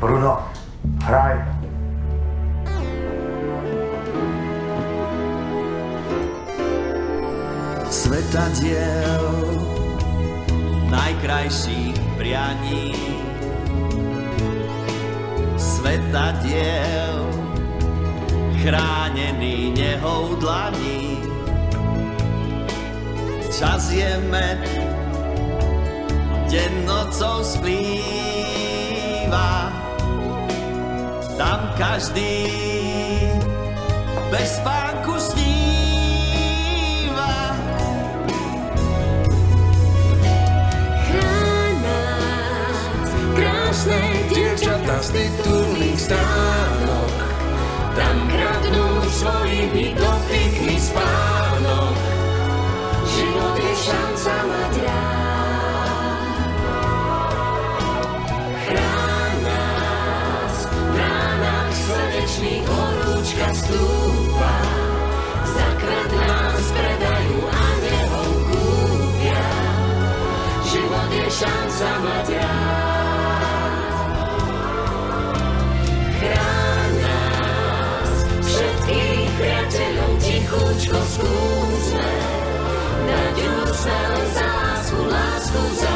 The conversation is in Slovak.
Bruno, hraj. Svetadiel najkrajších prianí Svetadiel chránený nehou dlaní. Čas je med, deň nocou Tam každý bez spánku sníva Chráň nás, krásne dievčatá z titulných stránok. Tam kradnú svojimi dotykmi stúpa. Zakrát nás predajú a nebou kúpia. Život je šanca mať rád. Chráň nás, všetkých priateľov, tichúčko skúsme. Dať za lásku, lásku za